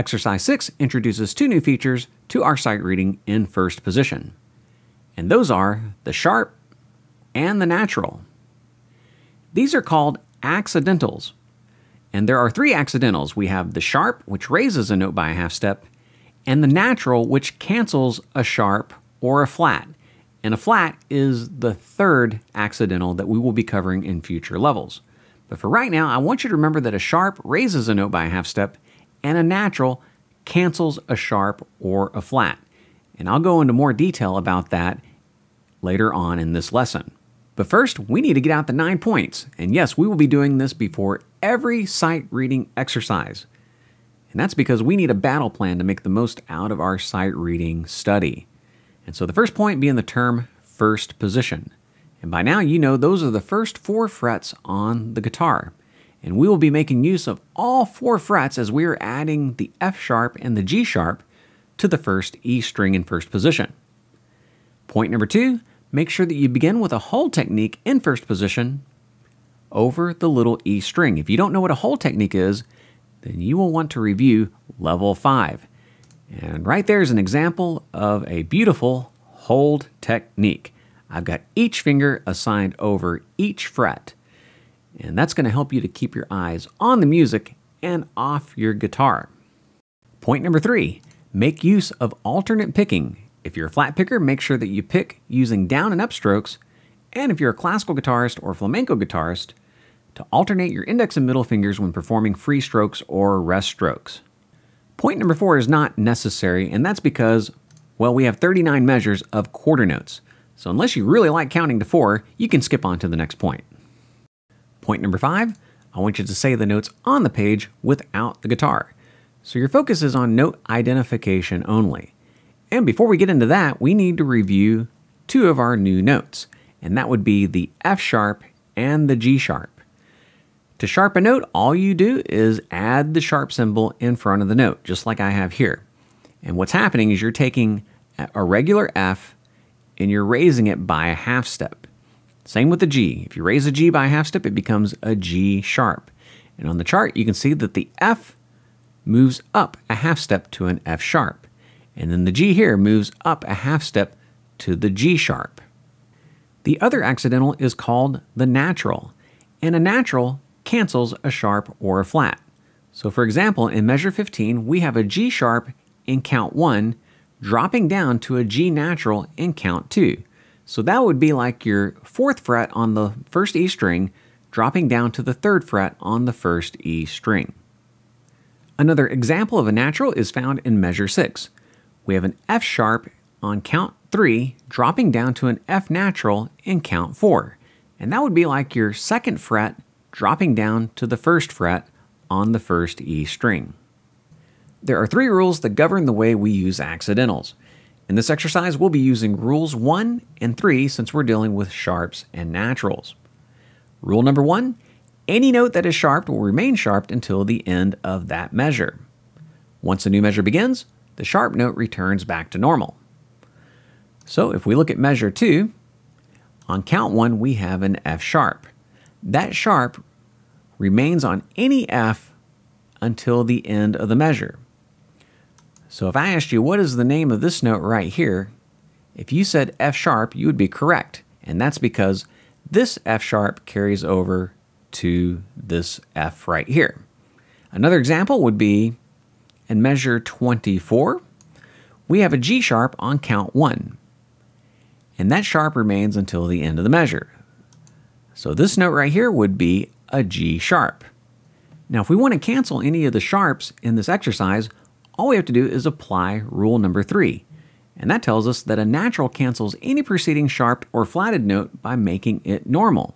Exercise 6 introduces two new features to our sight reading in first position, and those are the sharp and the natural. These are called accidentals, and there are three accidentals. We have the sharp, which raises a note by a half step, and the natural, which cancels a sharp or a flat. And a flat is the third accidental that we will be covering in future levels. But for right now, I want you to remember that a sharp raises a note by a half step, and a natural cancels a sharp or a flat. And I'll go into more detail about that later on in this lesson. But first, we need to get out the nine points. And yes, we will be doing this before every sight reading exercise. And that's because we need a battle plan to make the most out of our sight reading study. And so the first point being the term first position. And by now you know those are the first four frets on the guitar and we will be making use of all four frets as we are adding the F sharp and the G sharp to the first E string in first position. Point number two, make sure that you begin with a hold technique in first position over the little E string. If you don't know what a hold technique is, then you will want to review level 5. And right there is an example of a beautiful hold technique. I've got each finger assigned over each fret. And that's going to help you to keep your eyes on the music and off your guitar. Point number three make use of alternate picking. If you're a flat picker, make sure that you pick using down and up strokes. And if you're a classical guitarist or flamenco guitarist, to alternate your index and middle fingers when performing free strokes or rest strokes. Point number four is not necessary, and that's because, well, we have 39 measures of quarter notes. So unless you really like counting to four, you can skip on to the next point. Point number five, I want you to say the notes on the page without the guitar. So your focus is on note identification only. And before we get into that, we need to review two of our new notes, and that would be the F sharp and the G sharp. To sharp a note, all you do is add the sharp symbol in front of the note, just like I have here. And what's happening is you're taking a regular F and you're raising it by a half step. Same with the G. If you raise a G by a half step, it becomes a G sharp. And on the chart, you can see that the F moves up a half step to an F sharp. And then the G here moves up a half step to the G sharp. The other accidental is called the natural. And a natural cancels a sharp or a flat. So for example, in measure 15, we have a G sharp in count 1 dropping down to a G natural in count 2. So that would be like your fourth fret on the first E string dropping down to the third fret on the first E string. Another example of a natural is found in measure 6. We have an F sharp on count 3 dropping down to an F natural in count 4. And that would be like your second fret dropping down to the first fret on the first E string. There are three rules that govern the way we use accidentals. In this exercise, we'll be using rules 1 and 3 since we're dealing with sharps and naturals. Rule number 1 any note that is sharped will remain sharped until the end of that measure. Once a new measure begins, the sharp note returns back to normal. So if we look at measure 2, on count 1 we have an F sharp. That sharp remains on any F until the end of the measure. So if I asked you what is the name of this note right here, if you said F sharp, you would be correct. And that's because this F sharp carries over to this F right here. Another example would be in measure 24, we have a G sharp on count 1. And that sharp remains until the end of the measure. So this note right here would be a G sharp. Now if we want to cancel any of the sharps in this exercise, all we have to do is apply rule number three. And that tells us that a natural cancels any preceding sharp or flatted note by making it normal.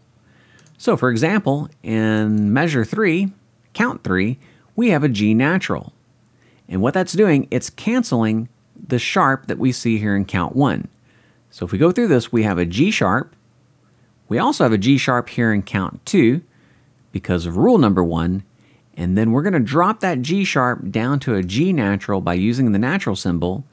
So for example, in measure three, count three, we have a G natural. And what that's doing, it's canceling the sharp that we see here in count one. So if we go through this, we have a G sharp. We also have a G sharp here in count two because of rule number one, and then we're going to drop that G sharp down to a G natural by using the natural symbol.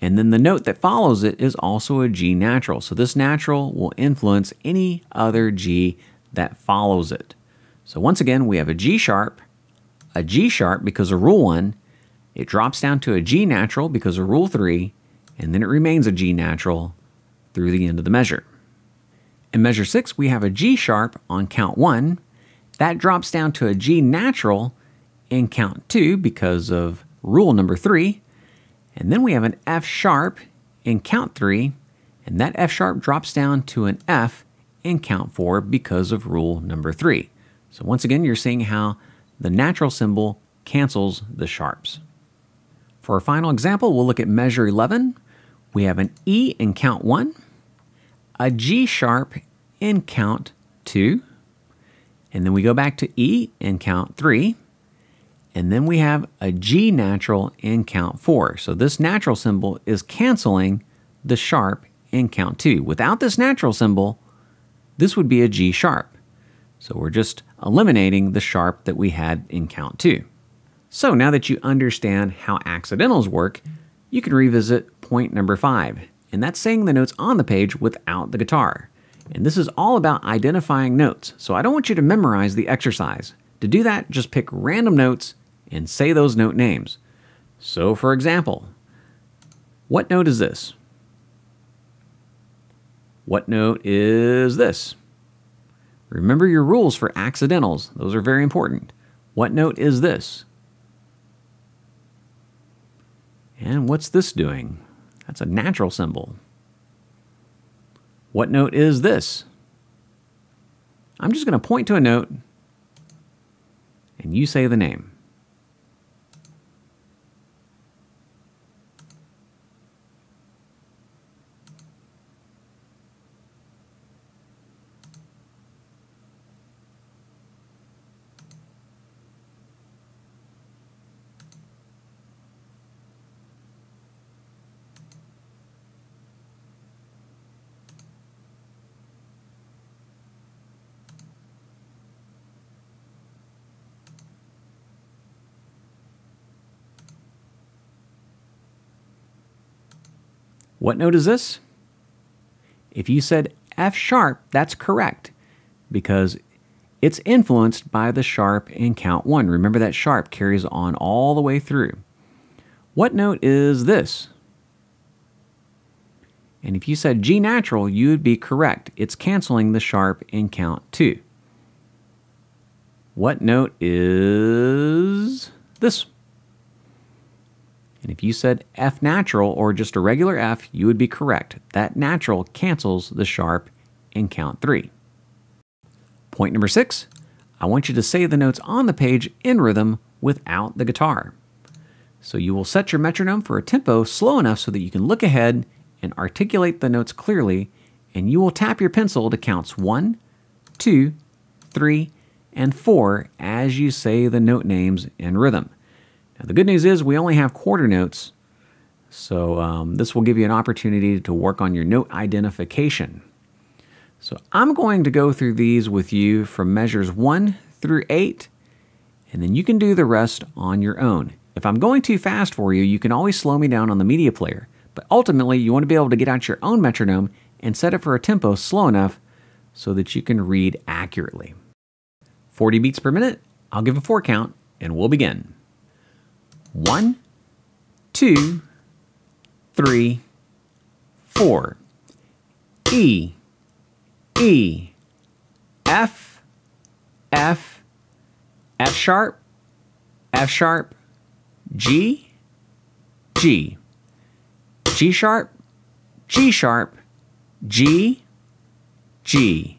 And then the note that follows it is also a G natural. So this natural will influence any other G that follows it. So once again, we have a G sharp, a G sharp because of rule one, it drops down to a G natural because of rule 3, and then it remains a G natural through the end of the measure. In measure 6, we have a G sharp on count 1. That drops down to a G natural in count 2 because of rule number 3. And then we have an F sharp in count 3, and that F sharp drops down to an F in count 4 because of rule number 3. So once again, you're seeing how the natural symbol cancels the sharps. For our final example, we'll look at measure 11. We have an E in count 1, a G sharp in count 2, and then we go back to E and count 3, and then we have a G natural in count 4. So this natural symbol is canceling the sharp in count 2. Without this natural symbol, this would be a G sharp. So we're just eliminating the sharp that we had in count 2. So now that you understand how accidentals work, you can revisit point number 5 and that's saying the notes on the page without the guitar. And this is all about identifying notes, so I don't want you to memorize the exercise. To do that, just pick random notes and say those note names. So, for example, what note is this? What note is this? Remember your rules for accidentals, those are very important. What note is this? And what's this doing? That's a natural symbol. What note is this? I'm just going to point to a note and you say the name. What note is this? If you said F sharp, that's correct because it's influenced by the sharp in count one. Remember that sharp carries on all the way through. What note is this? And if you said G natural, you would be correct. It's canceling the sharp in count two. What note is this? And if you said F natural or just a regular F, you would be correct. That natural cancels the sharp in count three. Point number six, I want you to say the notes on the page in rhythm without the guitar. So you will set your metronome for a tempo slow enough so that you can look ahead and articulate the notes clearly, and you will tap your pencil to counts one, two, three, and four as you say the note names in rhythm. Now, the good news is we only have quarter notes, so um, this will give you an opportunity to work on your note identification. So I'm going to go through these with you from measures 1 through 8, and then you can do the rest on your own. If I'm going too fast for you, you can always slow me down on the media player, but ultimately you want to be able to get out your own metronome and set it for a tempo slow enough so that you can read accurately. 40 beats per minute, I'll give a four count, and we'll begin. One, two, three, four. E, E, F, F, F sharp, F sharp, G, G, G sharp, G sharp, G, G,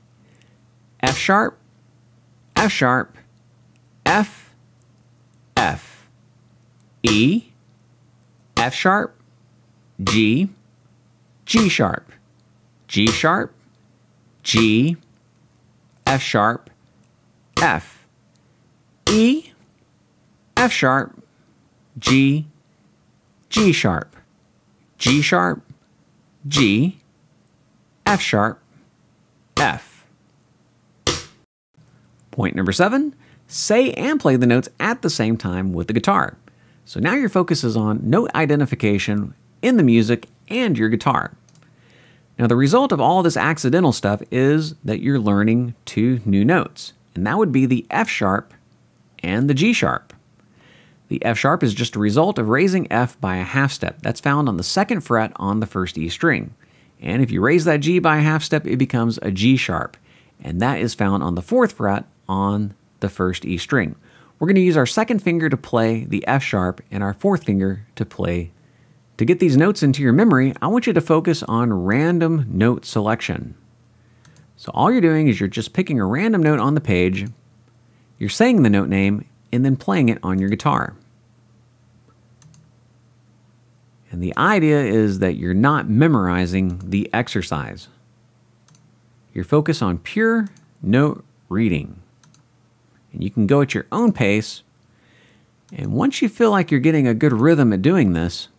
F sharp, F sharp, F, F. E, F sharp, G, G sharp, G sharp, G, F sharp, F, E, F sharp, G, G sharp, G sharp, G, F sharp, F. Point number seven, say and play the notes at the same time with the guitar. So now your focus is on note identification in the music and your guitar. Now the result of all this accidental stuff is that you're learning two new notes, and that would be the F sharp and the G sharp. The F sharp is just a result of raising F by a half step. That's found on the second fret on the first E string. And if you raise that G by a half step, it becomes a G sharp. And that is found on the fourth fret on the first E string. We're going to use our second finger to play the F sharp and our fourth finger to play. To get these notes into your memory, I want you to focus on random note selection. So all you're doing is you're just picking a random note on the page, you're saying the note name, and then playing it on your guitar. And the idea is that you're not memorizing the exercise. You're focused on pure note reading. And you can go at your own pace. And once you feel like you're getting a good rhythm at doing this,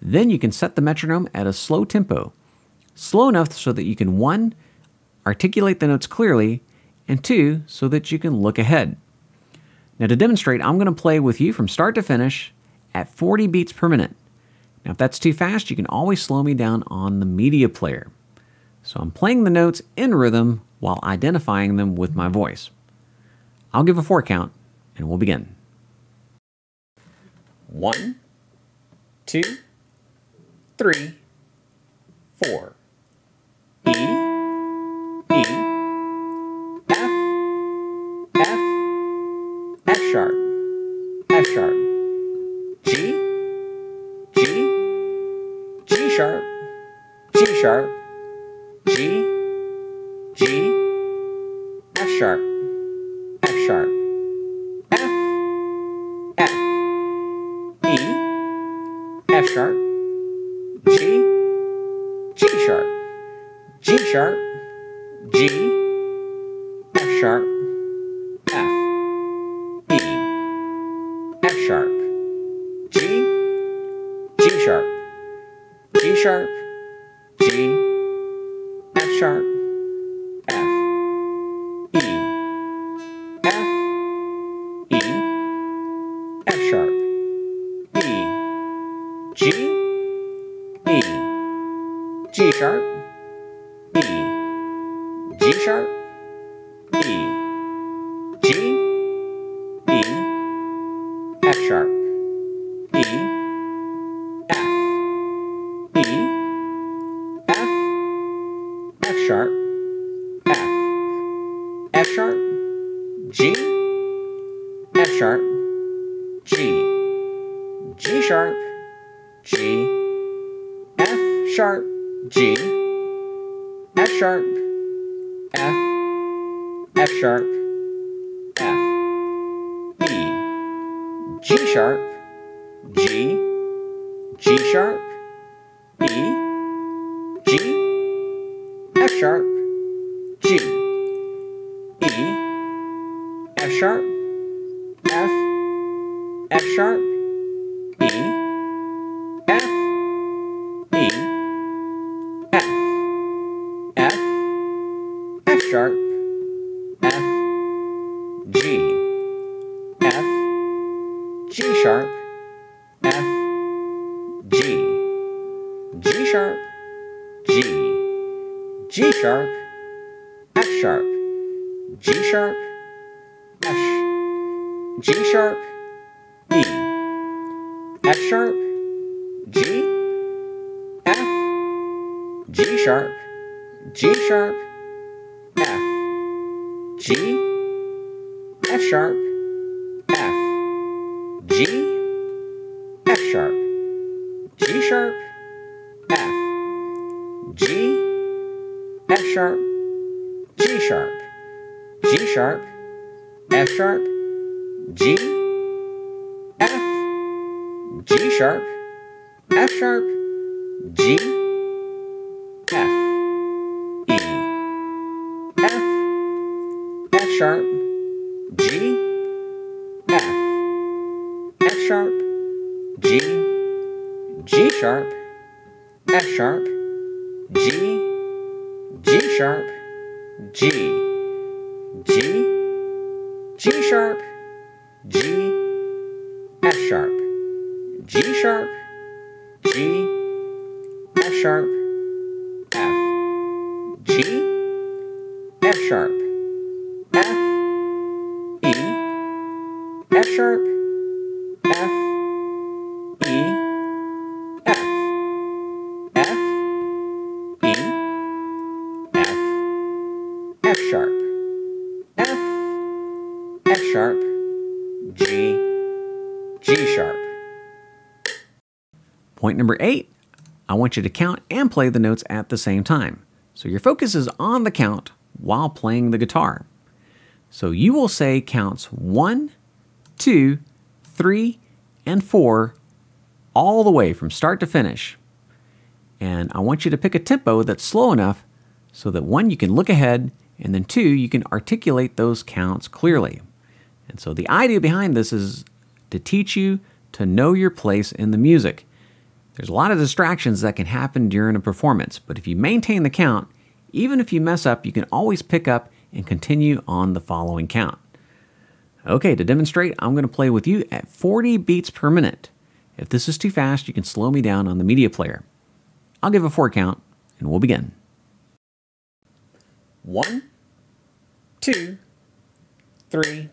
then you can set the metronome at a slow tempo. Slow enough so that you can, one, articulate the notes clearly, and two, so that you can look ahead. Now, to demonstrate, I'm going to play with you from start to finish at 40 beats per minute. Now, if that's too fast, you can always slow me down on the media player. So I'm playing the notes in rhythm while identifying them with my voice. I'll give a four count and we'll begin. One, two, three, four. E, E, F, F, F sharp, F sharp, G, G, G sharp, G sharp, G, G, F sharp, sharp, G, G sharp, G sharp, G, F sharp, F, E, F sharp, G, G sharp, G sharp, G, F sharp, sharp, E, G sharp, E, G, E, F sharp, E, F, E, F, F sharp, F, F sharp, G, F sharp, G, G sharp, G, F sharp, G, F sharp, F, F sharp, F, E, G sharp, G, G sharp, E, G, F sharp, G, E, F sharp, F, F sharp, sharp, F, G, F, G sharp, F, G, G sharp, G, G sharp, F sharp, G sharp, F, G sharp, E, F sharp, G, F, G sharp, G sharp, G, F sharp, F, G, F sharp, G sharp, F, G, F sharp, G sharp, G sharp, F sharp, G, F, G sharp, F sharp, G, F, sharp, G, F, F sharp, G, G sharp, F sharp, G, G sharp, G, G, G sharp, G, F sharp, G sharp, G, F sharp, F, G, F sharp, F sharp, F, E, F, F, E, F, F sharp, F, F sharp, G, G sharp. Point number eight, I want you to count and play the notes at the same time. So your focus is on the count while playing the guitar. So you will say counts one, two, three, and four all the way from start to finish. And I want you to pick a tempo that's slow enough so that one, you can look ahead, and then two, you can articulate those counts clearly. And so the idea behind this is to teach you to know your place in the music. There's a lot of distractions that can happen during a performance, but if you maintain the count, even if you mess up, you can always pick up and continue on the following count. Okay, to demonstrate, I'm going to play with you at 40 beats per minute. If this is too fast, you can slow me down on the media player. I'll give a four count, and we'll begin. One, two, three,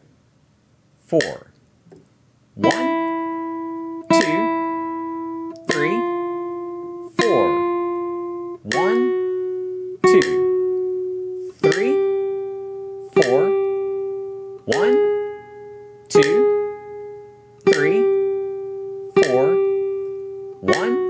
four. One, One,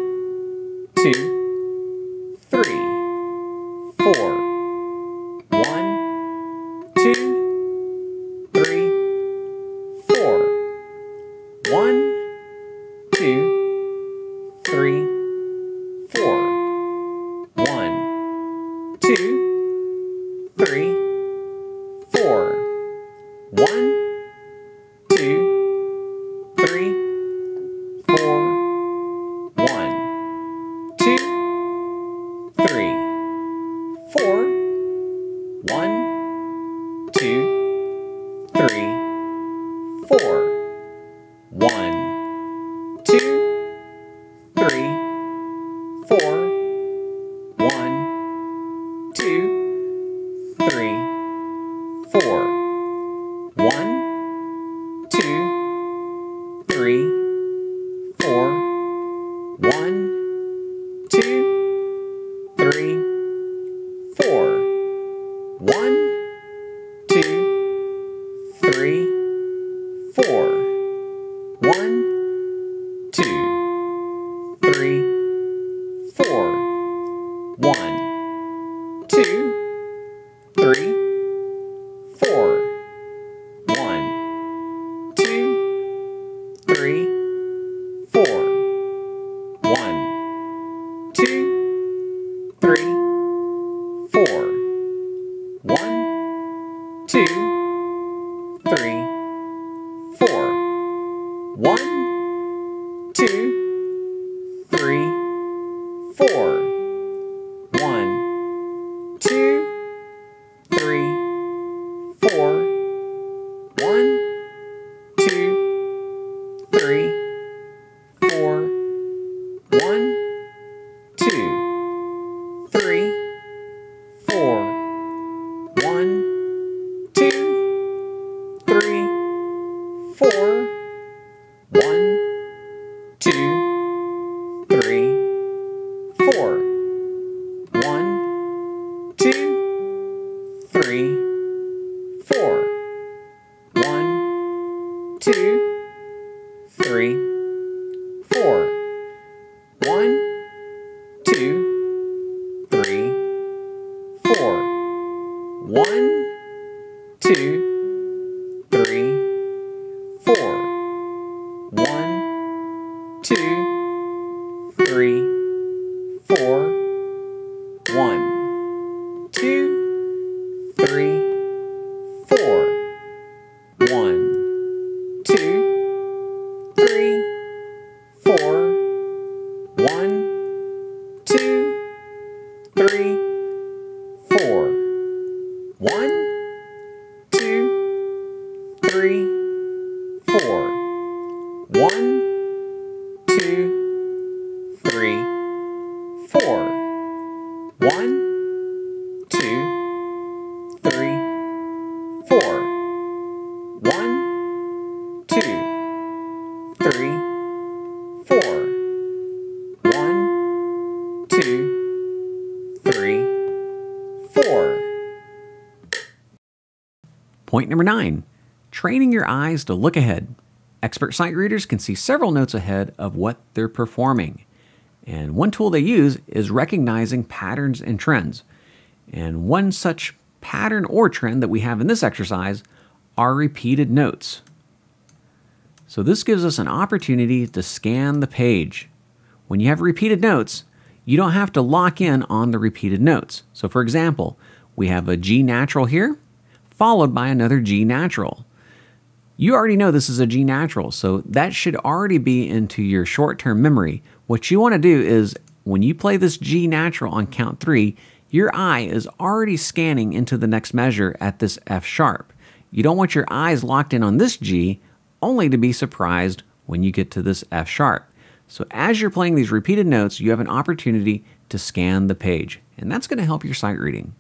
three, four. One, two, Three. Three, four. One, two, three, four. One, two, three, four. One, two, three, four. One, two, three, four. Point number nine training your eyes to look ahead. Expert sight readers can see several notes ahead of what they're performing. And one tool they use is recognizing patterns and trends. And one such pattern or trend that we have in this exercise are repeated notes. So this gives us an opportunity to scan the page. When you have repeated notes, you don't have to lock in on the repeated notes. So for example, we have a G natural here, followed by another G natural. You already know this is a G natural, so that should already be into your short term memory. What you want to do is when you play this G natural on count three, your eye is already scanning into the next measure at this F sharp. You don't want your eyes locked in on this G, only to be surprised when you get to this F sharp. So as you're playing these repeated notes, you have an opportunity to scan the page, and that's going to help your sight reading.